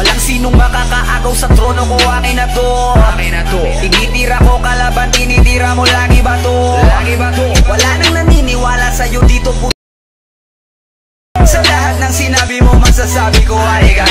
Walang sinong makakaagaw sa trono ko. Akin na to. Akin na to. Tinitira ko kalaban Tinitira mo lagi ba to? Lagi ba to? Wala nang naniniwala sa'yo dito po Sa lahat ng sinabi mo masasabi ko arigato